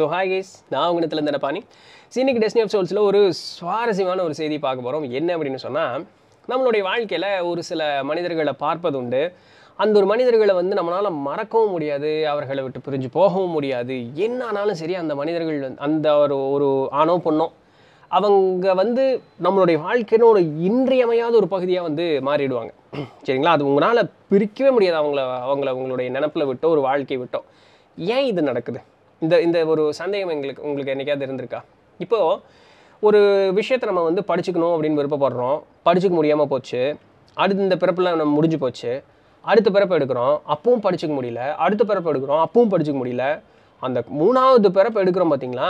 So hi guys நான் உங்கள் இந்த பாணி சீனிக் டெஸ்னி ஆஃப் சோல்ஸில் ஒரு சுவாரஸ்யமான ஒரு செய்தி பார்க்க போகிறோம் என்ன அப்படின்னு சொன்னால் நம்மளுடைய வாழ்க்கையில் ஒரு சில மனிதர்களை பார்ப்பது உண்டு. அந்த ஒரு மனிதர்களை வந்து நம்மளால் மறக்கவும் முடியாது அவர்களை விட்டு பிரிஞ்சு போகவும் முடியாது. என்ன ஆனாலும் சரி அந்த மனிதர்கள் அந்த ஒரு ஒரு ஆணோ பொண்ணோ அவங்க வந்து நம்மளுடைய வாழ்க்கையின ஒரு இன்றியமையாத ஒரு பகுதியாக வந்து மாறிடுவாங்க. சரிங்களா? அது உங்களால் பிரிக்கவே முடியாது அவங்கள அவங்கள அவங்களுடைய நினப்பில் விட்டோ ஒரு வாழ்க்கையை விட்டோ. ஏன் இது நடக்குது? இந்த இந்த ஒரு சந்தேகம் எங்களுக்கு உங்களுக்கு என்னைக்காவது இருந்திருக்கா? இப்போது ஒரு விஷயத்தை நம்ம வந்து படிச்சுக்கணும் அப்படின்னு விருப்பப்படுறோம். படிச்சுக்க முடியாமல் போச்சு. அடுத்து இந்த பிறப்பில் நம்ம முடிஞ்சு போச்சு. அடுத்த பிறப்பு எடுக்கிறோம். அப்பவும் படிச்சுக்க முடியல. அடுத்த பிறப்பு எடுக்கிறோம். அப்பவும் படிச்சுக்க முடியல. அந்த மூணாவது பிறப்பு எடுக்கிறோம் பார்த்தீங்களா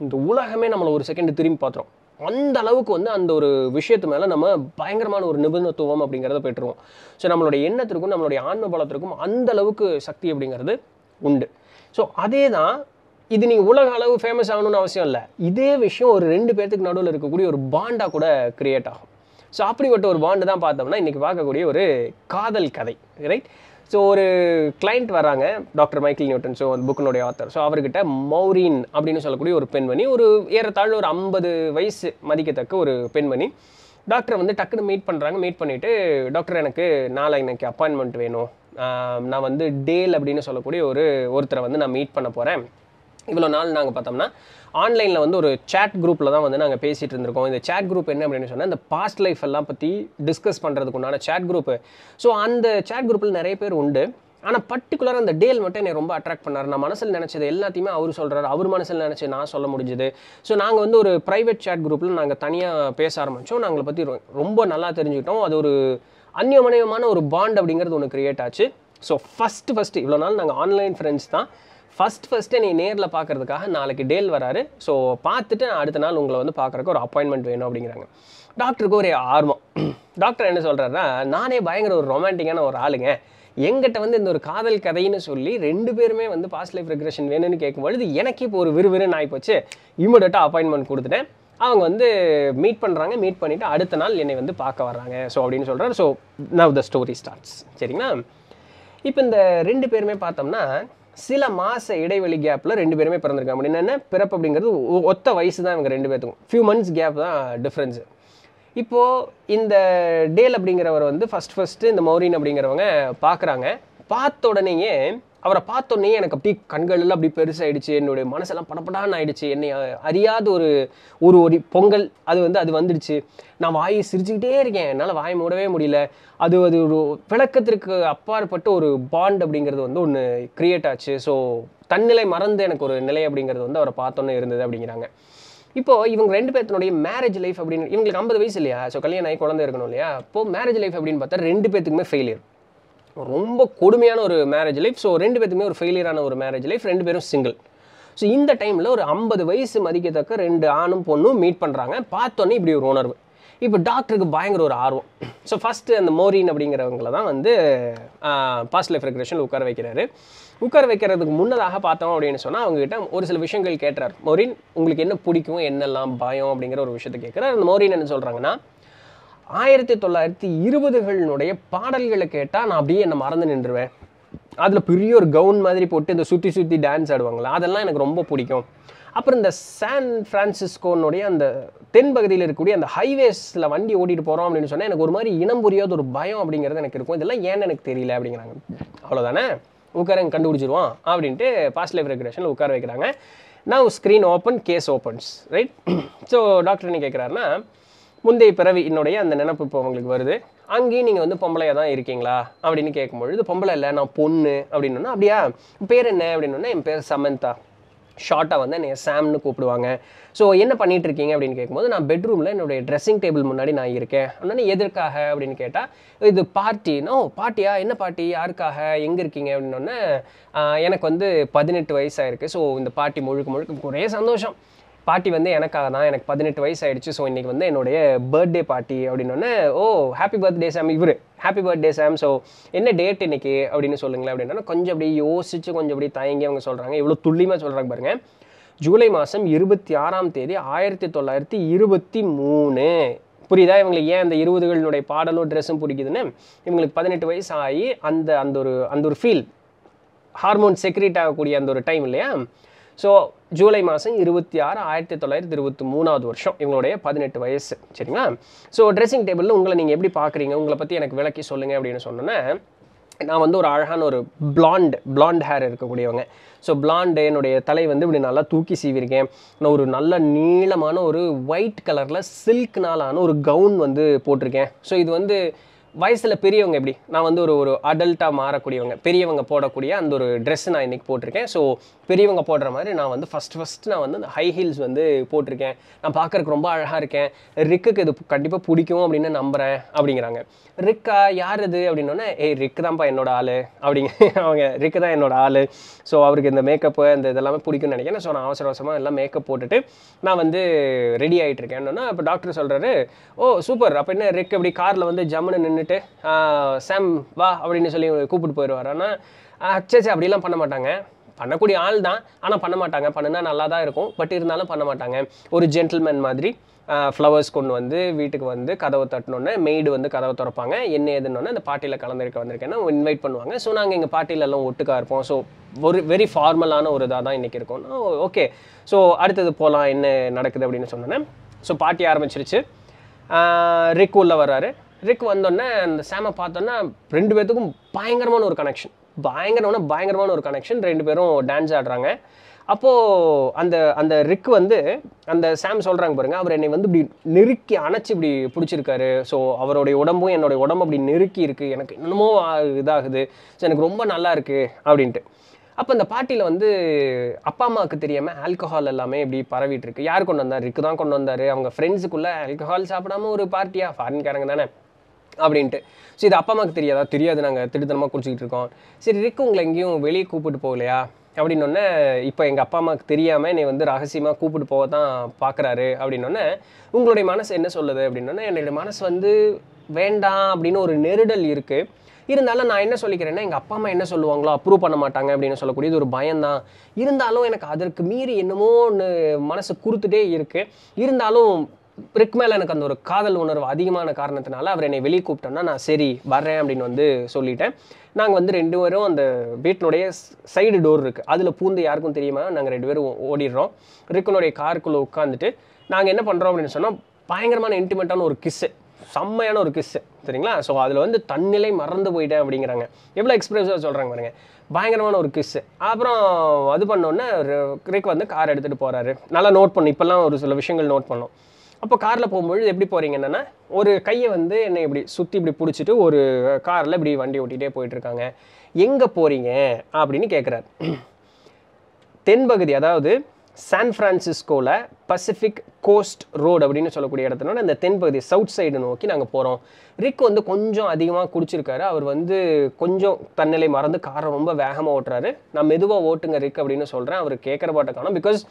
இந்த உலகமே நம்மளை ஒரு செகண்ட் திரும்பி பார்த்துரும். அந்த அளவுக்கு வந்து அந்த ஒரு விஷயத்து மேலே நம்ம பயங்கரமான ஒரு நிபுணத்துவம் அப்படிங்கிறத பெற்றுருவோம். ஸோ நம்மளுடைய எண்ணத்திற்கும் நம்மளுடைய ஆன்ம பலத்திற்கும் அந்த அளவுக்கு சக்தி அப்படிங்கிறது உண்டு. ஸோ அதே தான் இது நீங்கள் உலக அளவு ஃபேமஸ் ஆகணும்னு அவசியம் இல்லை. இதே விஷயம் ஒரு ரெண்டு பேர்த்துக்கு நடுவில் இருக்கக்கூடிய ஒரு பாண்டாக கூட கிரியேட் ஆகும். ஸோ அப்படிப்பட்ட ஒரு பாண்டு தான் பார்த்தோம்னா இன்றைக்கி பார்க்கக்கூடிய ஒரு காதல் கதை ரைட் ஸோ ஒரு கிளைண்ட் வராங்க டாக்டர் மைக்கேல் நியூட்டன் ஸோ அந்த புக்கினுடைய ஆத்தர் ஸோ அவர்கிட்ட மௌரின் அப்படின்னு சொல்லக்கூடிய ஒரு பெண்மணி ஒரு ஏறத்தாழ ஒரு ஐம்பது வயசு மதிக்கத்தக்க ஒரு பெண்மணி. டாக்டரை வந்து டக்குன்னு மீட் பண்ணுறாங்க மீட் பண்ணிவிட்டு டாக்டர் எனக்கு நாளை எனக்கு அப்பாயின்மெண்ட் வேணும். நான் வந்து டேல் அப்படின்னு சொல்லக்கூடிய ஒரு ஒருத்தரை வந்து நான் மீட் பண்ண போகிறேன் இவ்வளோ நாள் நாங்கள் பார்த்தோம்னா ஆன்லைனில் வந்து ஒரு சேட் குரூப்பில் தான் வந்து நாங்கள் பேசிகிட்டு இருந்திருக்கோம். இந்த சேட் குரூப் என்ன அப்படின்னு சொன்னால் இந்த பாஸ்ட் லைஃப் எல்லாம் பற்றி டிஸ்கஸ் பண்ணுறதுக்கு உண்டான சேட் குரூப்பு ஸோ அந்த சேட் குரூப்பில் நிறைய பேர் உண்டு. ஆனால் பர்டிகுலராக அந்த டேல் மட்டும் என்னை ரொம்ப அட்ராக்ட் பண்ணார். நான் மனசில் நினச்சது எல்லாத்தையுமே அவர் சொல்கிறார் அவர் மனசில் நினச்சி நான் சொல்ல முடிஞ்சுது. ஸோ நாங்கள் வந்து ஒரு ப்ரைவேட் சேட் குரூப்பில் நாங்கள் தனியாக பேச ஆரம்பித்தோம் நாங்களை பற்றி ரொ- ரொம்ப நல்லா தெரிஞ்சுக்கிட்டோம். அது ஒரு அந்நியமனியமான ஒரு பாண்ட் அப்படிங்கிறது ஒன்று கிரியேட் ஆச்சு. ஸோ ஃபஸ்ட்டு ஃபஸ்ட்டு இவ்வளோ நாள் நாங்கள் ஆன்லைன் ஃப்ரெண்ட்ஸ் தான். ஃபஸ்ட் ஃபஸ்ட்டு நீ நேரில் பார்க்கறதுக்காக நாளைக்கு டேல் வராரு. ஸோ பார்த்துட்டு நான் அடுத்த நாள் உங்களை வந்து பார்க்குறக்கு ஒரு அப்பாயின்மெண்ட் வேணும் அப்படிங்கிறாங்க. டாக்டருக்கு ஒரு ஆர்வம். டாக்டர் என்ன சொல்கிறாருன்னா நானே பயங்கர ஒரு ரொமான்டிக்கான ஒரு ஆளுங்க. எங்கிட்ட வந்து இந்த ஒரு காதல் கதைன்னு சொல்லி ரெண்டு பேருமே வந்து பாஸ்ட் லைஃப் ரெக்ரெஷன் வேணும்னு கேட்கும்பொழுது எனக்கு இப்போ ஒரு விறுவிறுன்னு ஆகிப்போச்சு இமீடியட்டாக அப்பாயின்மெண்ட் கொடுத்துட்டேன். அவங்க வந்து மீட் பண்ணுறாங்க மீட் பண்ணிவிட்டு அடுத்த நாள் என்னை வந்து பார்க்க வர்றாங்க. ஸோ அப்படின்னு சொல்கிறார் so now the story starts சரிங்களா? இப்போ இந்த ரெண்டு பேருமே பார்த்தோம்னா சில மாச இடைவெளி கேப்பில் ரெண்டு பேருமே பிறந்திருக்காங்க அப்படின்னா என்ன பிறப்பு அப்படிங்கிறது ஒ- ஒத்த வயசு தான் இவங்க ரெண்டு பேர்த்துக்கும் ஃபியூ மந்த்ஸ் கேப் தான் டிஃப்ரென்ஸு இப்போது இந்த டேல் அப்படிங்கிறவர் வந்து ஃபஸ்ட் ஃபஸ்ட்டு இந்த மௌரின் அப்படிங்கிறவங்க பார்க்குறாங்க. பார்த்த உடனேயே அவரை பார்த்தோன்னே எனக்கு அப்படி கண்கள் அப்படி பெருசாயிடுச்சு. என்னுடைய மனசெல்லாம் படப்படான்னு ஆயிடுச்சு. என்னை அறியாத ஒரு ஒரு ஒரு பொங்கல் அது வந்து அது வந்துடுச்சு. நான் வாயை சிரிச்சுக்கிட்டே இருக்கேன். என்னால் வாய் மூடவே முடியல. அது அது ஒரு விளக்கத்திற்கு அப்பாற்பட்ட ஒரு பாண்ட் அப்படிங்கிறது வந்து ஒன்று கிரியேட் ஆச்சு. ஸோ தன்னிலை மறந்து எனக்கு ஒரு நிலை அப்படிங்கிறது வந்து அவரை பார்த்தோன்னே இருந்தது அப்படிங்கிறாங்க. இப்போ இவங்க ரெண்டு பேர்த்தினுடைய மேரேஜ் லைஃப் அப்படின்னு இவங்களுக்கு ஐம்பது வயசு இல்லையா? ஸோ கல்யாணம் ஆகி குழந்தை இருக்கணும் இல்லையா? இப்போ மேரேஜ் லைஃப் அப்படின்னு பார்த்தா ரெண்டு பேத்துக்குமே ஃபெயிலியர் ரொம்ப கொடுமையான ஒரு மேரேஜ் லைஃப் ஸோ ரெண்டு பேத்துக்குமே ஒரு ஃபெயிலியரான ஒரு மேரேஜ் லைஃப் ரெண்டு பேரும் சிங்கிள் ஸோ இந்த டைமில் ஒரு ஐம்பது வயசு மதிக்கத்தக்க ரெண்டு ஆணும் பொண்ணும் மீட் பண்ணுறாங்க பார்த்தோன்னே இப்படி ஒரு உணர்வு. இப்போ டாக்டருக்கு பயங்கர ஒரு ஆர்வம். ஸோ ஃபஸ்ட்டு அந்த மோரின் அப்படிங்கிறவங்கள தான் வந்து பாஸ்ட் லைஃப் ரெக்ரெஷன் உட்கார வைக்கிறாரு. உட்கார வைக்கிறதுக்கு முன்னதாக பார்த்தோம் அப்படின்னு சொன்னால் அவங்ககிட்ட ஒரு சில விஷயங்கள் கேட்டார் மோரின் உங்களுக்கு என்ன பிடிக்கும்? என்னெல்லாம் பயம்? அப்படிங்கிற ஒரு விஷயத்தை கேட்குறாரு அந்த மோரின் என்ன சொல்கிறாங்கன்னா ஆயிரத்தி தொள்ளாயிரத்தி இருபதுகளினுடைய பாடல்களை கேட்டால் நான் அப்படியே என்னை மறந்து நின்றுவேன். அதில் பெரிய ஒரு கவுன் மாதிரி போட்டு இந்த சுற்றி சுற்றி டான்ஸ் ஆடுவாங்களா? அதெல்லாம் எனக்கு ரொம்ப பிடிக்கும். அப்புறம் இந்த சான் ஃப்ரான்சிஸ்கோனுடைய அந்த தென் பகுதியில் இருக்கக்கூடிய அந்த ஹைவேஸில் வண்டி ஓட்டிட்டு போகிறோம் அப்படின்னு சொன்னால் எனக்கு ஒரு மாதிரி இனம் புரியாத ஒரு பயம் அப்படிங்கிறது எனக்கு இருக்கும். இதெல்லாம் ஏன்னு எனக்கு தெரியல அப்படிங்கிறாங்க. அவ்வளோதானே உட்கார கண்டுபிடிச்சிருவான் அப்படின்ட்டு பாஸ்ட் லைஃப் ரெகுலேஷனில் உட்கார வைக்கிறாங்க. நான் screen open case opens right so doctor என்ன கேட்குறாருன்னா முந்தைய பிறவி என்னுடைய அந்த நினப்பு இப்போ உங்களுக்கு வருது. அங்கேயும் நீங்கள் வந்து பொம்பளையாக தான் இருக்கீங்களா? அப்படின்னு கேட்கும்பொழுது பொம்பளை இல்லை நான் பொண்ணு அப்படின்னா அப்படியா? பேர் என்ன? அப்படின்னா என் பேர் சமந்தா. ஷார்ட்டாக வந்து என்னை சாம்னு கூப்பிடுவாங்க. ஸோ என்ன பண்ணிட்டு இருக்கீங்க? அப்படின்னு கேட்கும்போது நான் பெட்ரூமில் என்னுடைய ட்ரெஸ்ஸிங் டேபிள் முன்னாடி நான் இருக்கேன். அதனால எதற்காக? அப்படின்னு கேட்டால் இது பார்ட்டினோ பார்ட்டியா என்ன பார்ட்டி யாருக்காக? எங்கே இருக்கீங்க? அப்படின்னோடனே எனக்கு வந்து பதினெட்டு வயசாயிருக்கு. ஸோ இந்த பார்ட்டி முழுக்க முழுக்க ஒரே சந்தோஷம். பாட்டி வந்து எனக்காக தான் எனக்கு பதினெட்டு வயசு ஆயிடுச்சு ஸோ இன்றைக்கி வந்து என்னுடைய பர்த்டே பார்ட்டி அப்படின்னோடனே ஓ ஹாப்பி பர்த்டே சாம் இவர் ஹாப்பி பர்த்டே சாம் ஸோ என்ன டேட் இன்றைக்கி அப்படின்னு சொல்லுங்களேன் அப்படின்னா கொஞ்சம் அப்படியே யோசிச்சு கொஞ்சம் அப்படியே தயங்கி அவங்க சொல்கிறாங்க இவ்வளோ துல்லியமாக சொல்கிறாங்க பாருங்கள் ஜூலை மாதம் இருபத்தி ஆறாம் தேதி ஆயிரத்தி தொள்ளாயிரத்தி இருபத்தி மூணு. புரியுதா? இவங்களுக்கு ஏன் அந்த இருபதுகளினுடைய பாடலும் ட்ரெஸ்ஸும் பிடிக்குதுன்னு? இவங்களுக்கு பதினெட்டு வயசு ஆகி அந்த அந்த ஒரு அந்த ஒரு ஃபீல் ஹார்மோன் செக்ரேட் ஆகக்கூடிய அந்த ஒரு டைம் இல்லையா? ஸோ ஜூலை மாதம் இருபத்தி ஆறு ஆயிரத்தி தொள்ளாயிரத்தி இருபத்தி மூணாவது வருஷம். இவங்களுடைய பதினெட்டு வயசு. சரிங்களா? ஸோ ட்ரெஸ்ஸிங் டேபிளில் உங்களை நீங்கள் எப்படி பார்க்குறீங்க? உங்களை பற்றி எனக்கு விளக்கி சொல்லுங்கள் அப்படின்னு சொன்னோன்னே நான் வந்து ஒரு அழகான ஒரு பிளாண்ட் பிளாண்ட் ஹேர் இருக்கக்கூடியவங்க. ஸோ பிளாண்டு என்னுடைய தலை வந்து இப்படி நல்லா தூக்கி சீவிருக்கேன் நான் ஒரு நல்ல நீளமான ஒரு ஒயிட் கலரில் சில்க்னாலான ஒரு கவுன் வந்து போட்டிருக்கேன். ஸோ இது வந்து வயசில் பெரியவங்க எப்படி? நான் வந்து ஒரு ஒரு அடல்ட்டாக மாறக்கூடியவங்க பெரியவங்க போடக்கூடிய அந்த ஒரு ட்ரெஸ் நான் இன்றைக்கி போட்டிருக்கேன். ஸோ பெரியவங்க போடுற மாதிரி நான் வந்து ஃபஸ்ட் ஃபஸ்ட் நான் வந்து அந்த ஹை ஹீல்ஸ் வந்து போட்டிருக்கேன். நான் பார்க்கறதுக்கு ரொம்ப அழகாக இருக்கேன். ரிக்குக்கு இது கண்டிப்பாக பிடிக்கும் அப்படின்னு நம்புகிறேன் அப்படிங்கிறாங்க. ரிக்கா யார் இது? அப்படின்னோடனே ஏய் ரிக்கு தான்ப்பா என்னோட ஆள். அப்படிங்க அவங்க ரிக்கு தான் என்னோட ஆள். ஸோ அவருக்கு இந்த மேக்கப்பு இந்த இதெல்லாமே பிடிக்கும்னு நினைக்கிறேன். ஸோ நான் அவசர அவசரமாக எல்லாம் மேக்கப் போட்டுட்டு நான் வந்து ரெடி ஆகிட்டு இருக்கேன்னா அப்போ டாக்டர் சொல்கிறாரு ஓ சூப்பர் அப்போ என்ன ரிக் அப்படி காரில் வந்து ஜம்முன்னு நின்று வந்துட்டு சாம் வா அப்படின்னு சொல்லி கூப்பிட்டு போயிடுவார். ஆனால் சே அப்படிலாம் பண்ண மாட்டாங்க. பண்ணக்கூடிய ஆள் தான். ஆனால் பண்ண மாட்டாங்க. பண்ணுனா நல்லா தான் இருக்கும். பட் இருந்தாலும் பண்ண மாட்டாங்க. ஒரு ஜென்டில்மேன் மாதிரி ஃப்ளவர்ஸ் கொண்டு வந்து வீட்டுக்கு வந்து கதவை தட்டினோன்னே மெய்டு வந்து கதவை திறப்பாங்க. என்ன ஏதுன்னொன்னே அந்த பார்ட்டியில் கலந்துருக்க வந்திருக்கேன்னா இன்வைட் பண்ணுவாங்க. ஸோ நாங்கள் எங்கள் பார்ட்டியில ஒட்டுக்காக ஒட்டுக்கா இருப்போம். ஸோ ஒரு வெரி ஃபார்மலான ஒரு இதாக தான் இன்றைக்கி இருக்கும். ஓகே ஸோ அடுத்தது போகலாம் என்ன நடக்குது அப்படின்னு சொன்னேன் ஸோ பார்ட்டி ஆரம்பிச்சிருச்சு. ரிக் உள்ளே வர்றாரு. ரிக் வந்தோடனே அந்த சாமை பார்த்தோன்னா ரெண்டு பேர்த்துக்கும் பயங்கரமான ஒரு கனெக்ஷன் பயங்கரமான பயங்கரமான ஒரு கனெக்ஷன் ரெண்டு பேரும் டான்ஸ் ஆடுறாங்க. அப்போது அந்த அந்த ரிக் வந்து அந்த சாம் சொல்கிறாங்க பாருங்கள் அவர் என்னை வந்து இப்படி நெருக்கி அணைச்சி இப்படி பிடிச்சிருக்காரு. ஸோ அவருடைய உடம்பும் என்னுடைய உடம்பு அப்படி நெருக்கி இருக்குது எனக்கு இன்னமும் இதாகுது. ஸோ எனக்கு ரொம்ப நல்லா இருக்குது அப்படின்ட்டு. அப்போ இந்த பார்ட்டியில் வந்து அப்பா அம்மாவுக்கு தெரியாமல் ஆல்கஹால் எல்லாமே இப்படி பரவிட்டு இருக்கு. யார் கொண்டு வந்தார்? ரிக்கு தான் கொண்டு வந்தார். அவங்க ஃப்ரெண்ட்ஸுக்குள்ளே ஆல்கஹால் சாப்பிடாம ஒரு பார்ட்டியா ஃபாரின்காரங்க தானே. அப்படின்ட்டு. ஸோ இது அப்பா அம்மாவுக்கு தெரியாதா? தெரியாது நாங்கள் திருத்தனமாக குடிச்சிக்கிட்டு இருக்கோம். சரி ரிக்கு உங்களை எங்கேயும் வெளியே கூப்பிட்டு போகலையா? அப்படின்னொன்னே இப்போ எங்கள் அப்பா அம்மாவுக்கு தெரியாமல் என்னை வந்து ரகசியமாக கூப்பிட்டு போக தான் பார்க்குறாரு அப்படின்னொன்னே உங்களுடைய மனசு என்ன சொல்லுது? அப்படின்னொன்னே என்னுடைய மனசு வந்து வேண்டாம் அப்படின்னு ஒரு நெருடல் இருக்குது இருந்தாலும் நான் என்ன சொல்லிக்கிறேன்னா எங்கள் அப்பா அம்மா என்ன சொல்லுவாங்களோ அப்ரூவ் பண்ண மாட்டாங்க அப்படின்னு சொல்லக்கூடியது ஒரு பயம்தான். இருந்தாலும் எனக்கு அதற்கு மீறி என்னமோ ஒன்று மனசு கொடுத்துட்டே இருக்குது இருந்தாலும் ரிக் மேலே எனக்கு அந்த ஒரு காதல் உணர்வு அதிகமான காரணத்தினால அவர் என்னை வெளியே கூப்பிட்டோன்னா நான் சரி வர்றேன் அப்படின்னு வந்து சொல்லிட்டேன். நாங்கள் வந்து ரெண்டு பேரும் அந்த வீட்டினுடைய சைடு டோர் இருக்குது அதில் பூந்து யாருக்கும் தெரியுமா? நாங்கள் ரெண்டு பேரும் ஓ- ஓடிடுறோம். ரிக்கனுடைய காருக்குள்ளே உட்காந்துட்டு நாங்கள் என்ன பண்ணுறோம் அப்படின்னு சொன்னால் பயங்கரமான இன்டிமேட்டான ஒரு கிஸ்ஸு செம்மையான ஒரு கிஸ்ஸு சரிங்களா? ஸோ அதில் வந்து தன்னிலை மறந்து போயிட்டேன் அப்படிங்கிறாங்க. எவ்வளோ எக்ஸ்பிரஸாக சொல்கிறாங்க பாருங்க. பயங்கரமான ஒரு கிஸ்ஸு அப்புறம் அது பண்ணோன்னே கிரிக் வந்து கார் எடுத்துகிட்டு போகிறாரு நல்லா நோட் பண்ணும். இப்போல்லாம் ஒரு சில விஷயங்கள் நோட் பண்ணோம். அப்போ காரில் போகும்பொழுது எப்படி போகிறீங்க என்னன்னா ஒரு கையை வந்து என்னை இப்படி சுற்றி இப்படி பிடிச்சிட்டு ஒரு காரில் இப்படி வண்டி ஓட்டிகிட்டே போயிட்டுருக்காங்க எங்கே போகிறீங்க அப்படின்னு கேட்குறாரு தென்பகுதி அதாவது சான் ஃப்ரான்சிஸ்கோவில் பசிஃபிக் கோஸ்ட் ரோடு அப்படின்னு சொல்லக்கூடிய இடத்துல இந்த தென்பகுதி சவுத் சைடு நோக்கி நாங்கள் போகிறோம் ரிக் வந்து கொஞ்சம் அதிகமாக குடிச்சிருக்காரு. அவர் வந்து கொஞ்சம் தன்னிலை மறந்து காரை ரொம்ப வேகமாக ஓட்டுறாரு. நான் மெதுவாக ஓட்டுங்க ரிக் அப்படின்னு சொல்கிறேன் அவர் கேட்குற பாட்டை காணும். பிகாஸ்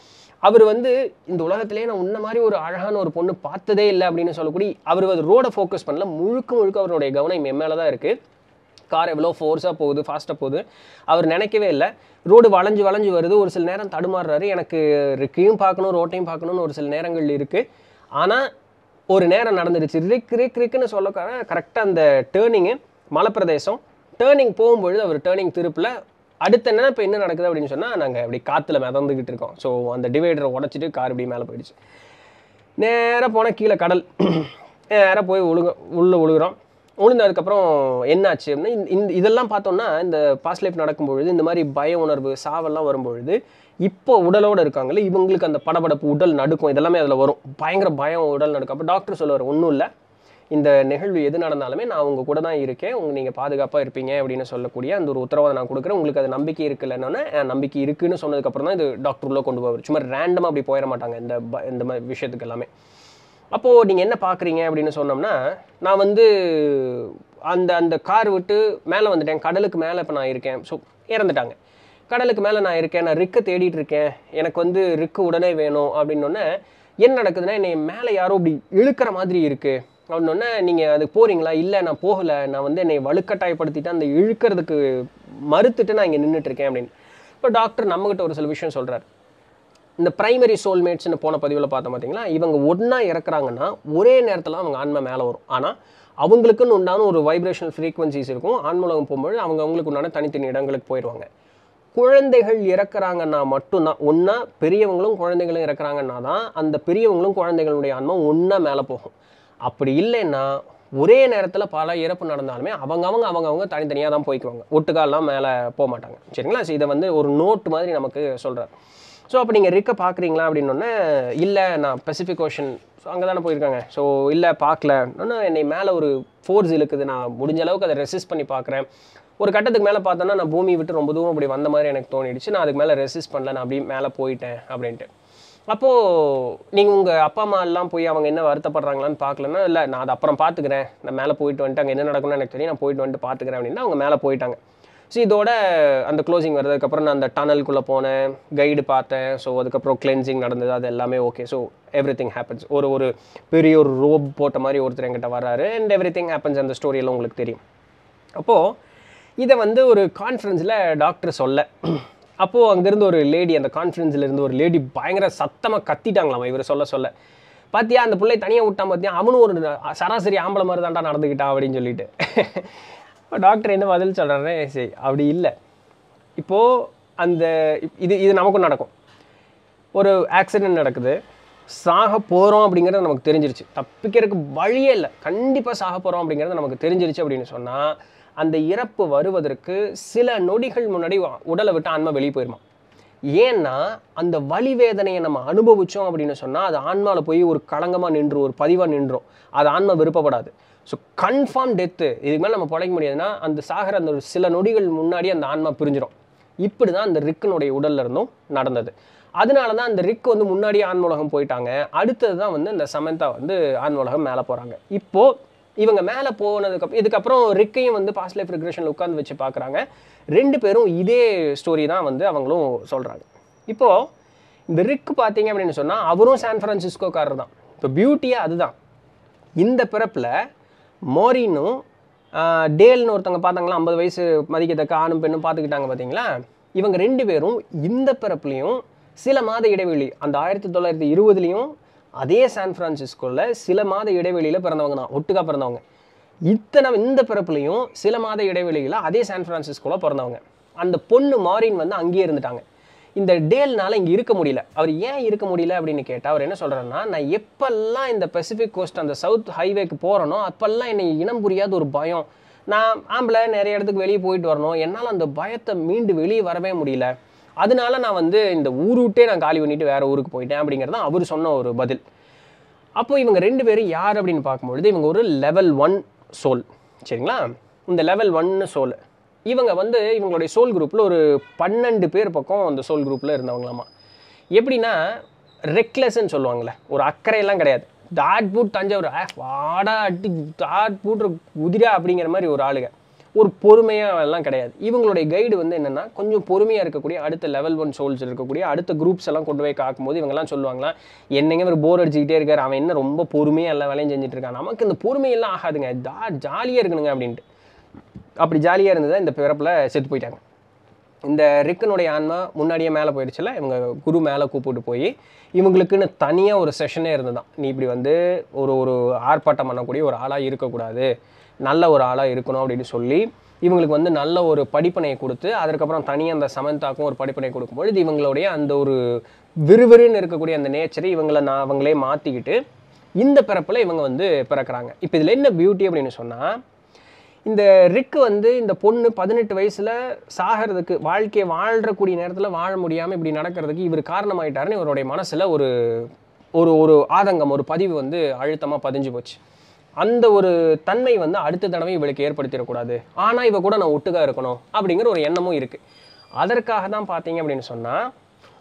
அவர் வந்து இந்த உலகத்திலே நான் உன்ன மாதிரி ஒரு அழகான ஒரு பொண்ணு பார்த்ததே இல்லை அப்படின்னு சொல்லக்கூடிய அவர் அது ரோடை ஃபோக்கஸ் பண்ணல. முழுக்க முழுக்க அவருடைய கவனம் என் மேலே தான் இருக்குது கார் எவ்வளோ ஃபோர்ஸாக போகுது ஃபாஸ்ட்டாக போகுது அவர் நினைக்கவே இல்லை. ரோடு வளைஞ்சு வளைஞ்சு வருது ஒரு சில நேரம் தடுமாறுறாரு. எனக்கு ரிக்கையும் பார்க்கணும் ரோட்டையும் பார்க்கணும்னு ஒரு சில நேரங்கள் இருக்குது ஆனால் ஒரு நேரம் நடந்துடுச்சு. ரிக் ரிக் ரிக்குன்னு சொல்ல கரெக்டாக அந்த டேர்னிங்கு மலைப்பிரதேசம். டேர்னிங் போகும்பொழுது அவர் டேர்னிங் திருப்பில் அடுத்த என்ன இப்போ என்ன நடக்குது அப்படின்னு சொன்னால் நாங்கள் அப்படி காற்றுல மிதந்துக்கிட்டு இருக்கோம். ஸோ அந்த டிவைடரை உடச்சிட்டு கார் இப்படி மேலே போயிடுச்சு. நேராக போனால் கீழே கடல். நேராக போய் ஒழுங்க உள்ளே உழுகுறோம் உழுந்ததுக்கப்புறம் என்னாச்சு அப்படின்னா இந்த- இந்த இதெல்லாம் பார்த்தோம்னா இந்த பாஸ்ட் லைஃப் நடக்கும்பொழுது இந்த மாதிரி பய உணர்வு சாவெல்லாம் வரும்பொழுது இப்போ உடலோடு இருக்காங்களே இவங்களுக்கு அந்த படபடப்பு உடல் நடுக்கம் இதெல்லாமே அதில் வரும். பயங்கர பயம் உடல் நடுக்கம். அப்போ டாக்டர் சொல்லுவார் ஒன்றும் இல்லை. இந்த நிகழ்வு எது நடந்தாலுமே நான் உங்கள் கூட தான் இருக்கேன். உங்கள் நீங்கள் பாதுகாப்பாக இருப்பீங்க அப்படின்னு சொல்லக்கூடிய அந்த ஒரு உத்தரவாதம் நான் கொடுக்குறேன். உங்களுக்கு அது நம்பிக்கை இருக்குல்லன்னொன்னே நம்பிக்கை இருக்குன்னு சொன்னதுக்கப்புறம் தான் இது டாக்டர் உள்ளே கொண்டு போவார். சும்மா ரேண்டமாக அப்படி போயிட மாட்டாங்க இந்த ப- இந்த மாதிரி விஷயத்துக்கு எல்லாமே. அப்போது நீங்கள் என்ன பார்க்குறீங்க அப்படின்னு சொன்னோம்னா நான் வந்து அந்த அந்த கார் விட்டு மேலே வந்துட்டேன். கடலுக்கு மேலே இப்போ நான் இருக்கேன். ஸோ இறந்துட்டாங்க. கடலுக்கு மேலே நான் இருக்கேன். நான் ரிக்கை தேடிட்டு இருக்கேன். எனக்கு வந்து ரிக்கு உடனே வேணும் அப்படின்னொன்னே என்ன நடக்குதுன்னா என்னை மேலே யாரோ இப்படி இழுக்கிற மாதிரி இருக்குது அப்படின்னொன்னே நீங்கள் அதுக்கு போகிறீங்களா இல்லை நான் போகலை. நான் வந்து என்னை வலுக்கட்டாயப்படுத்திட்டு அந்த இழுக்கிறதுக்கு மறுத்துட்டு நான் இங்கே நின்றுட்டுருக்கேன் அப்படின்னு. இப்போ டாக்டர் நம்மகிட்ட ஒரு சில விஷயம் சொல்கிறார் இந்த பிரைமரி சோல்மேட்ஸ்னு போன பதிவில் பார்த்தோம் பார்த்தீங்களா இவங்க ஒன்றா இறக்குறாங்கன்னா ஒரே நேரத்தில் அவங்க ஆன்மை மேலே வரும். ஆனால் அவங்களுக்குன்னு உண்டான ஒரு வைப்ரேஷனல் ஃப்ரீக்வன்சிஸ் இருக்கும். ஆன்மூலகம் போகும்போது அவங்க அவங்களுக்கு உண்டான தனித்தனி இடங்களுக்கு போயிடுவாங்க. குழந்தைகள் இறக்குறாங்கன்னா மட்டும்தான். ஒன்றா பெரியவங்களும் குழந்தைகளும் இறக்குறாங்கன்னா தான் அந்த பெரியவங்களும் குழந்தைகளுடைய ஆன்மா ஒன்றா மேலே போகும். அப்படி இல்லைன்னா ஒரே நேரத்தில் பல இறப்பு நடந்தாலுமே அவங்க அவங்க அவங்கவுங்க தனித்தனியாக தான் போய்க்குவாங்க. ஒட்டுக்காலாம் மேலே போக மாட்டாங்க. சரிங்களா? இதை வந்து ஒரு நோட் மாதிரி நமக்கு சொல்கிறார் ஸோ அப்போ நீங்கள் ரிக்க பார்க்குறீங்களா அப்படின்னோடனே இல்லை நான் பெசிஃபிக் ஓஷன் ஸோ அங்கே தானே போயிருக்காங்க. ஸோ இல்லை பார்க்கல இன்னும் என்னை மேலே ஒரு ஃபோர்ஸ் இழுக்குது. நான் முடிஞ்ச அளவுக்கு அதை ரெசிஸ்ட் பண்ணி பார்க்குறேன் ஒரு கட்டத்துக்கு மேலே பார்த்தோன்னா நான் பூமி விட்டு ரொம்ப தூரம் அப்படி வந்த மாதிரி எனக்கு தோணிடுச்சு. நான் அதுக்கு மேலே ரெசிஸ்ட் பண்ணல. நான் அப்படியே மேலே போயிட்டேன் அப்படின்ட்டு. அப்போது நீங்கள் உங்கள் அப்பா அம்மா எல்லாம் போய் அவங்க என்ன வருத்தப்படுறாங்களான்னு பார்க்கலன்னா இல்லை நான் அதை அப்புறம் பார்த்துக்கிறேன் நான் மேலே போயிட்டு வந்துட்டு அங்கே என்ன நடக்கும்னு எனக்கு தெரியும். நான் போயிட்டு வந்துட்டு பார்த்துக்கிறேன் அப்படின்னா அவங்க மேலே போயிட்டாங்க. ஸோ இதோட அந்த க்ளோசிங் வர்றதுக்கப்புறம் நான் அந்த டனலுக்குள்ளே போனேன். கைடு பார்த்தேன். ஸோ அதுக்கப்புறம் கிளென்சிங் நடந்தது. அது எல்லாமே okay so everything happens ஒரு ஒரு பெரிய ஒரு ரோப் போட்ட மாதிரி ஒருத்தர் என்கிட்ட வர்றாரு. அண்ட் எவ்ரி திங் ஹேப்பன்ஸ் அந்த ஸ்டோரியெல்லாம் உங்களுக்கு தெரியும். அப்போது இதை வந்து ஒரு கான்ஃபரன்ஸில் டாக்டர் சொல்ல. அப்போது அங்கேருந்து ஒரு லேடி அந்த கான்ஃபரன்ஸில் இருந்து ஒரு லேடி பயங்கர சத்தமாக கத்திட்டாங்களாம். இவர் சொல்ல சொல்ல. பார்த்தியா அந்த பிள்ளை தனியாக விட்டான் பார்த்தியா அவனும் ஒரு சராசரி ஆம்பளை மாதிரி தான்டா நடந்துக்கிட்டான் அப்படின்னு சொல்லிட்டு. டாக்டர் என்ன பதில் சொல்கிறாரு சரி அப்படி இல்லை. இப்போது அந்த இது இது நமக்கும் நடக்கும். ஒரு ஆக்சிடெண்ட் நடக்குது. சாக போகிறோம் அப்படிங்கிறது நமக்கு தெரிஞ்சிருச்சு. தப்பிக்கிறதுக்கு வழியே இல்லை. கண்டிப்பாக சாக போகிறோம் அப்படிங்கிறது நமக்கு தெரிஞ்சிருச்சு அப்படின்னு சொன்னால் அந்த இறப்பு வருவதற்கு சில நொடிகள் முன்னாடி உடலை விட்டு ஆன்மா வெளியே போயிருமா? ஏன்னா அந்த வலி வேதனையை நம்ம அனுபவித்தோம் அப்படின்னு சொன்னால் அது ஆன்மாவில் போய் ஒரு களங்கமாக நின்றும் ஒரு பதிவாக நின்றோம். அது ஆன்மா விருப்பப்படாது. ஸோ கன்ஃபார்ம் டெத்து இதுக்கு மேலே நம்ம பிழைக்க முடியாதுன்னா அந்த சாகிற அந்த ஒரு சில நொடிகள் முன்னாடி அந்த ஆன்மா பிரிஞ்சிடும் இப்படி தான் அந்த ரிக்கனுடைய உடல்ல இருந்தும் நடந்தது. அதனால தான் அந்த ரிக் வந்து முன்னாடியே ஆன்மூலகம் போயிட்டாங்க. அடுத்தது தான் வந்து இந்த சமந்தா வந்து ஆன்மூலகம் மேலே போகிறாங்க இப்போது இவங்க மேலே போனதுக்கு இதுக்கப்புறம் ரிக்கையும் வந்து பாஸ்ட் லைஃப் ரிக்ரெஷனில் உட்காந்து வச்சு பார்க்குறாங்க ரெண்டு பேரும் இதே ஸ்டோரி தான் வந்து அவங்களும் சொல்கிறாங்க இப்போது இந்த ரிக் பார்த்தீங்க அப்படின்னு சொன்னால் அவரும் சான் ஃப்ரான்சிஸ்கோக்காரர் தான் இப்போ பியூட்டியாக அதுதான். இந்த பிறப்பில் மோரினும் டேல்னு ஒருத்தவங்க பார்த்தாங்களா ஐம்பது வயசு மதிக்கத்தக்க ஆணும் பெண்ணும் பார்த்துக்கிட்டாங்க பார்த்தீங்களா? இவங்க ரெண்டு பேரும் இந்த பிறப்புலையும் சில மாத இடைவெளி அந்த ஆயிரத்தி தொள்ளாயிரத்தி இருபதுலேயும் அதே சான் ஃப்ரான்சிஸ்கோவில் சில மாத இடைவெளியில் பிறந்தவங்க தான் ஒட்டுக்கா பிறந்தவங்க. இத்தனை இந்த பிறப்புலையும் சில மாத இடைவெளியில் அதே சான் ஃப்ரான்சிஸ்கோவில் பிறந்தவங்க. அந்த பொண்ணு மாரின் வந்து அங்கேயே இருந்துட்டாங்க. இந்த டேல்னால இங்கே இருக்க முடியல. அவர் ஏன் இருக்க முடியல அப்படின்னு கேட்டால் அவர் என்ன சொல்கிறாருன்னா நான் எப்பெல்லாம் இந்த பசிபிக் கோஸ்ட் அந்த சவுத் ஹைவேக்கு போகிறனோ அப்பெல்லாம் என்னை இனம் புரியாத ஒரு பயம். நான் ஆம்பளை நிறைய இடத்துக்கு வெளியே போயிட்டு வரணும். என்னால் அந்த பயத்தை மீண்டு வெளியே வரவே முடியல. அதனால நான் வந்து இந்த ஊர் விட்டே நான் காலி பண்ணிட்டு வேறு ஊருக்கு போயிட்டேன் அப்படிங்கிறது தான் அவர் சொன்ன ஒரு பதில். அப்போ இவங்க ரெண்டு பேரும் யார் அப்படின்னு பார்க்கும்பொழுது இவங்க ஒரு லெவல் ஒன் சோல் சரிங்களா? இந்த லெவல் ஒன்னு சோல் இவங்க வந்து இவங்களுடைய சோல் குரூப்பில் ஒரு பன்னெண்டு பேர் பக்கம் அந்த சோல் குரூப்பில் இருந்தவங்களாமா. எப்படின்னா ரெக்லெஸ்ன்னு சொல்லுவாங்கள்ல ஒரு அக்கறையெல்லாம் கிடையாது. டாட் பூட் தஞ்சாவூர் ஆ வாடா அட்டி டாட் பூட் உதிரா அப்படிங்கிற மாதிரி ஒரு ஆளுங்க. ஒரு பொறுமையாக எல்லாம் கிடையாது. இவங்களுடைய கைடு வந்து என்னென்னா கொஞ்சம் பொறுமையாக இருக்கக்கூடிய அடுத்த லெவல் ஒன் சோல்ஸ் இருக்கக்கூடிய அடுத்த குரூப்ஸ் எல்லாம் கொண்டு போய் காக்கும்போது இவங்கெல்லாம் சொல்லுவாங்களா என்னங்க ஒரு போர் அடிச்சுக்கிட்டே இருக்கார் அவன் என்ன ரொம்ப பொறுமையாக எல்லா வேலையும் செஞ்சுட்டு இருக்கான். நமக்கு இந்த பொறுமையெல்லாம் ஆகாதுங்க. ஜா ஜாலியாக இருக்கணுங்க அப்படின்ட்டு. அப்படி ஜாலியாக இருந்ததா இந்த பிறப்பில் செத்து போயிட்டாங்க. இந்த ரிக்கனுடைய ஆன்மா முன்னாடியே மேலே போயிடுச்சுல இவங்க குரு மேலே கூப்பிட்டு போய் இவங்களுக்குன்னு தனியாக ஒரு செஷனே இருந்ததான் நீ இப்படி வந்து ஒரு ஒரு ஆர்ப்பாட்டம் பண்ணக்கூடிய ஒரு ஆளாக இருக்கக்கூடாது நல்ல ஒரு ஆளாக இருக்கணும் அப்படின்னு சொல்லி இவங்களுக்கு வந்து நல்ல ஒரு படிப்பனையை கொடுத்து அதற்கப்புறம் தனியாக அந்த சமந்தாக்கும் ஒரு படிப்பனை கொடுக்கும்பொழுது இவங்களுடைய அந்த ஒரு விறுவிறுன்னு இருக்கக்கூடிய அந்த நேச்சரை இவங்களை நான் அவங்களே மாற்றிக்கிட்டு இந்த பிறப்பில் இவங்க வந்து பிறக்கிறாங்க. இப்போ இதில் என்ன பியூட்டி அப்படின்னு சொன்னால் இந்த ரிக்கு வந்து இந்த பொண்ணு பதினெட்டு வயசில் சாகிறதுக்கு வாழ்க்கையை வாழ்கிறக்கூடிய நேரத்தில் வாழ முடியாமல் இப்படி நடக்கிறதுக்கு இவர் காரணமாயிட்டாருன்னு இவருடைய மனசில் ஒரு ஒரு ஒரு ஆதங்கம் ஒரு பதிவு வந்து அழுத்தமாக பதிஞ்சு போச்சு. அந்த ஒரு தன்மை வந்து அடுத்த தடவை இவளுக்கு ஏற்படுத்திடக்கூடாது. ஆனால் இவ கூட நான் ஒட்டுக்காக இருக்கணும் அப்படிங்கிற ஒரு எண்ணமும் இருக்குது அதற்காக தான் பார்த்தீங்க அப்படின்னு சொன்னால்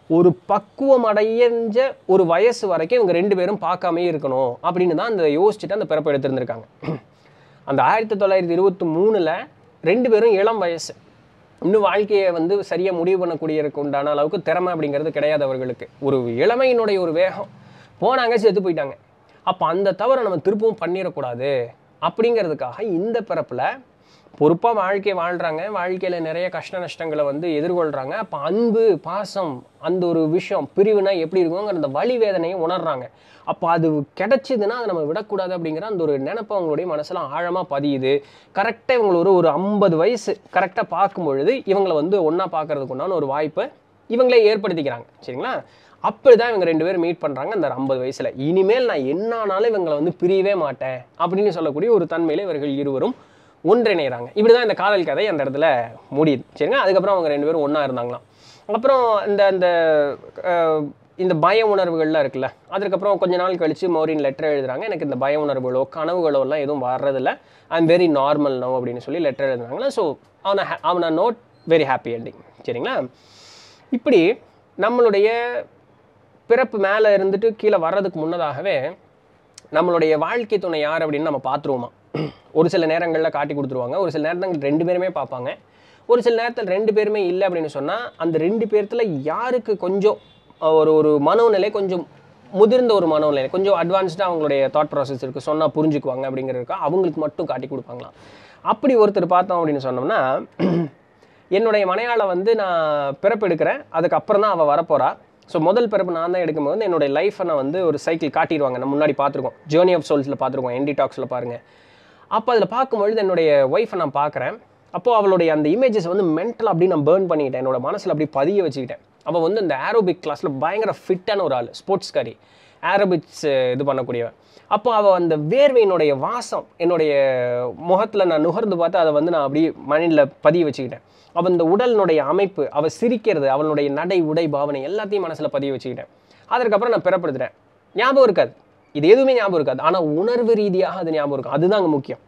ஒரு பக்குவம் அடைஞ்ச ஒரு வயசு வரைக்கும் இவங்க ரெண்டு பேரும் பார்க்காமே இருக்கணும் அப்படின்னு தான் அந்த யோசிச்சுட்டு அந்த பிறப்பு எடுத்திருந்திருக்காங்க. அந்த ஆயிரத்தி தொள்ளாயிரத்தி இருபத்தி மூணில் ரெண்டு பேரும் இளம் வயசு. இன்னும் வாழ்க்கையை வந்து சரியாக முடிவு பண்ணக்கூடியதுக்கு உண்டான அளவுக்கு திறமை அப்படிங்கிறது கிடையாது அவர்களுக்கு. ஒரு இளமையினுடைய ஒரு வேகம். போனாங்க செத்து போயிட்டாங்க. அப்போ அந்த தவறை நம்ம திருப்பவும் பண்ணிடக்கூடாது அப்படிங்கிறதுக்காக இந்த பிறப்பில் பொறுப்பாக வாழ்க்கையை வாழ்கிறாங்க வாழ்க்கையில் நிறைய கஷ்ட நஷ்டங்களை வந்து எதிர்கொள்கிறாங்க அப்போ அன்பு பாசம் அந்த ஒரு விஷயம் பிரிவுனா எப்படி இருக்குங்கிற அந்த வழி வேதனையை உணர்றாங்க. அப்போ அது கிடச்சிதுன்னா அதை நம்ம விடக்கூடாது அப்படிங்கிற அந்த ஒரு நினப்பு அவங்களுடைய மனசில் ஆழமாக பதியுது. கரெக்டாக இவங்களை ஒரு ஒரு ஐம்பது வயசு கரெக்டாக பார்க்கும் பொழுது இவங்களை வந்து ஒன்றா பார்க்கறதுக்கு உண்டான ஒரு வாய்ப்பை இவங்களே ஏற்படுத்திக்கிறாங்க. சரிங்களா? அப்படி தான் இவங்க ரெண்டு பேரும் மீட் பண்ணுறாங்க அந்த ஐம்பது வயசில். இனிமேல் நான் என்னானாலும் இவங்களை வந்து பிரியவே மாட்டேன் அப்படின்னு சொல்லக்கூடிய ஒரு தன்மையில் இவர்கள் இருவரும் ஒன்றிணைகிறாங்க இப்படி தான் இந்த காதல் கதை அந்த இடத்துல முடியுது. சரிங்களா? அதுக்கப்புறம் அவங்க ரெண்டு பேரும் ஒன்றா இருந்தாங்களாம். அப்புறம் இந்த அந்த இந்த பய உணர்வுகள்லாம் இருக்குல்ல அதுக்கப்புறம் கொஞ்ச நாள் கழித்து மௌரின் லெட்டர் எழுதுறாங்க. எனக்கு இந்த பய உணர்வுகளோ கனவுகளோ எல்லாம் எதுவும் வர்றதில்ல. I am very normal no அப்படின்னு சொல்லி லெட்டர் எழுதுனாங்களா ஸோ அவனை அவனை நோட் வெரி ஹாப்பி என்டிங் சரிங்களா? இப்படி நம்மளுடைய பிறப்பு மேலே இருந்துட்டு கீழே வர்றதுக்கு முன்னதாகவே நம்மளுடைய வாழ்க்கை துணை யார் அப்படின்னு நம்ம பார்த்துருவோமா? ஒரு சில நேரங்களில் காட்டி கொடுத்துருவாங்க. ஒரு சில நேரத்தில் ரெண்டு பேருமே பார்ப்பாங்க. ஒரு சில நேரத்தில் ரெண்டு பேருமே இல்லை அப்படின்னு சொன்னால் அந்த ரெண்டு பேர்த்தில் யாருக்கு கொஞ்சம் ஒரு ஒரு மனோநிலை கொஞ்சம் முதிர்ந்த ஒரு மனோநிலை கொஞ்சம் அட்வான்ஸ்டாக அவங்களுடைய தாட் ப்ராசஸ் இருக்குது சொன்னால் புரிஞ்சுக்குவாங்க அப்படிங்கிறதுக்கா அவங்களுக்கு மட்டும் காட்டி கொடுப்பாங்களாம் அப்படி ஒருத்தர் பார்த்தோம் அப்படின்னு சொன்னோம்னா என்னுடைய மனையாளை வந்து நான் பிறப்பு எடுக்கிறேன் அதுக்கப்புறம் தான் அவள் வரப்போகிறா ஸோ முதல் பிறப்பு நான் தான் எடுக்கும்போது என்னுடைய லைஃப்பை நான் வந்து ஒரு சைக்கிள் காட்டிடுவாங்க நம்ம முன்னாடி பார்த்துருக்கோம். ஜேர்னி ஆஃப் சோல்ஸில் பார்த்துருக்கோம். என்டி டாக்ஸில் பாருங்கள் அப்போ அதில் பார்க்கும்பொழுது என்னுடைய ஒய்ஃபை நான் பார்க்குறேன். அப்போது அவளுடைய அந்த இமேஜஸ் வந்து மென்டல் அப்படி நான் பேர்ன் பண்ணிக்கிட்டேன். என்னோட மனசில் அப்படி பதிய வச்சுக்கிட்டேன். அவள் வந்து இந்த ஆரோபிக் கிளாஸில் பயங்கர ஃபிட்டான ஒரு ஆள் ஸ்போர்ட்ஸ்காரி ஆரோபிக்ஸ் இது பண்ணக்கூடியவன். அப்போ அவள் அந்த வேர்வையினுடைய வாசம் என்னுடைய முகத்தில் நான் நுகர்ந்து பார்த்து அதை வந்து நான் அப்படியே மனிதில் பதிய வச்சுக்கிட்டேன். அவள் இந்த உடலினுடைய அமைப்பு அவள் சிரிக்கிறது அவளுடைய நடை உடை பாவனை எல்லாத்தையும் மனசில் பதிய வச்சுக்கிட்டேன். அதற்கப்புறம் நான் பிறப்படுத்துகிறேன் ஞாபகம் இருக்காது. இது எதுவுமே ஞாபகம் இருக்காது. ஆனால் உணர்வு ரீதியாக அது ஞாபகம் இருக்கும். அதுதான் அங்கே முக்கியம்.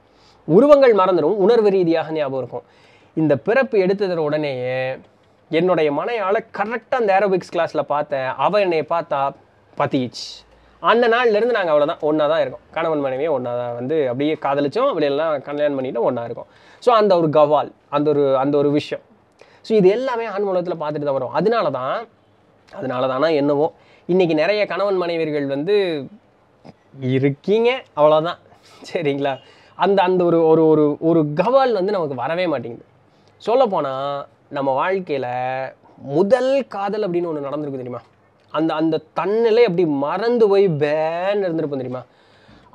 உருவங்கள் மறந்துடும் உணர்வு ரீதியாக ஞாபகம் இருக்கும். இந்த பிறப்பு எடுத்ததன் உடனேயே என்னுடைய மனையால் கரெக்டாக அந்த ஏரோபிக்ஸ் கிளாஸில் பார்த்தேன் அவள் என்னை பார்த்தா பத்திச்சு அந்த நாள்லேருந்து நாங்கள் அவ்வளோதான் ஒன்றா தான் இருக்கோம். கணவன் மனைவியே ஒன்றா தான் வந்து அப்படியே காதலிச்சோம் அப்படியெல்லாம் கல்யாணம் பண்ணிட்டு ஒன்றா இருக்கும். ஸோ அந்த ஒரு கவால் அந்த ஒரு அந்த ஒரு விஷயம். ஸோ இது எல்லாமே ஆண் உலகத்தில் பார்த்துட்டு தான் வரும். அதனால தான் அதனால தானா என்னவோ. இன்றைக்கி நிறைய கணவன் மனைவியர்கள் வந்து இருக்கீங்க அவ்வளோதான் சரிங்களா? அந்த அந்த ஒரு ஒரு ஒரு ஒரு கவால் வந்து நமக்கு வரவே மாட்டேங்குது. சொல்லப்போனால் நம்ம வாழ்க்கையில் முதல் காதல் அப்படின்னு ஒன்று நடந்திருக்கு தெரியுமா? அந்த அந்த தன்னிலை அப்படி மறந்து போய் பேன் இருந்திருப்போம் தெரியுமா?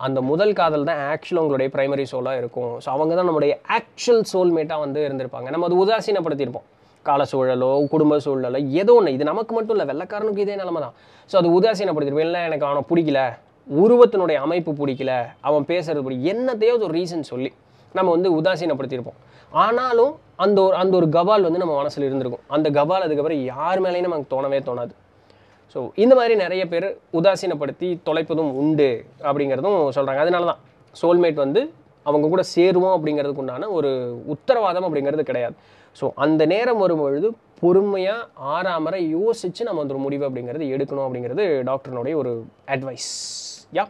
அந்த முதல் காதல் தான் ஆக்சுவலாக உங்களுடைய ப்ரைமரி சோலாக இருக்கும். ஸோ அவங்க தான் நம்முடைய ஆக்சுவல் சோல்மேட்டாக வந்து இருந்திருப்பாங்க. நம்ம அது உதாசீனப்படுத்தியிருப்போம். கால சூழலோ குடும்ப சூழலோ ஏதோ ஒன்று இது நமக்கு மட்டும் இல்லை வெள்ளக்காரனுக்கு இதே நிலமை தான் ஸோ அது உதாசீனப்படுத்திருப்போம் இல்லை எனக்கு அவனை பிடிக்கல. உருவத்தினுடைய அமைப்பு பிடிக்கல அவன் பேசுறது பிடி என்னத்தையோ ஒரு ரீசன் சொல்லி நம்ம வந்து உதாசீனப்படுத்தியிருப்போம். ஆனாலும் அந்த ஒரு அந்த ஒரு கபால் வந்து நம்ம மனசில் இருந்திருக்கும். அந்த கபால் அதுக்கப்புறம் யார் மேலேயும் நமக்கு தோணவே தோணாது. ஸோ இந்த மாதிரி நிறைய பேர் உதாசீனப்படுத்தி தொலைப்பதும் உண்டு அப்படிங்கிறதும் சொல்கிறாங்க அதனால தான் சோல்மேட் வந்து அவங்க கூட சேருவோம் அப்படிங்கிறதுக்கு உண்டான ஒரு உத்தரவாதம் அப்படிங்கிறது கிடையாது. ஸோ அந்த நேரம் வரும்பொழுது பொறுமையாக ஆறாமற யோசித்து நம்ம அந்த ஒரு முடிவு அப்படிங்கிறது எடுக்கணும் அப்படிங்கிறது டாக்டர்னுடைய ஒரு அட்வைஸ் யா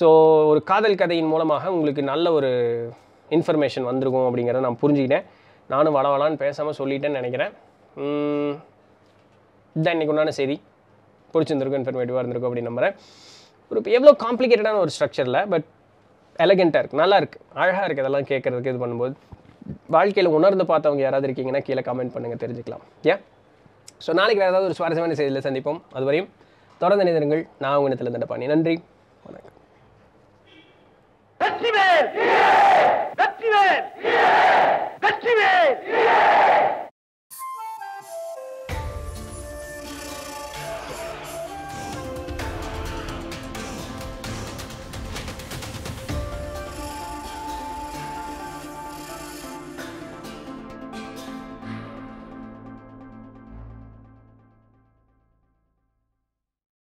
ஸோ ஒரு காதல் கதையின் மூலமாக உங்களுக்கு நல்ல ஒரு இன்ஃபர்மேஷன் வந்திருக்கும் அப்படிங்கிறத நான் புரிஞ்சுக்கிட்டேன். நானும் வளவலான்னு பேசாமல் சொல்லிட்டேன்னு நினைக்கிறேன். இதுதான் உண்டான செய்தி. பிடிச்சிருந்திருக்கும் இன்ஃபர்மேட்டிவாக இருந்திருக்கும் அப்படின்னு நம்புறேன். ஒரு எவ்வளோ காம்ப்ளிகேட்டடான ஒரு ஸ்ட்ரக்சரில் பட் எலகெண்ட்டாக இருக்குது நல்லா இருக்குது அழகாக இருக்குது அதெல்லாம் கேட்குறதுக்கு இது பண்ணும்போது. வாழ்க்கையில் உணர்ந்து பார்த்தவங்க யாராவது இருக்கீங்கன்னா கீழே கமெண்ட் பண்ணுங்கள் தெரிஞ்சுக்கலாம். ஏன் ஸோ நாளைக்கு வேறு ஏதாவது ஒரு சுவாரஸ்யமான செய்தியில் சந்திப்போம். அதுவரையும் தொடர்ந்து நினைந்திருங்கள் நான் உங்கள் இடத்துல தண்டபாணி. நன்றி. வணக்கம். வெற்றிவேல் வெற்றிவேல் வெற்றிவேல்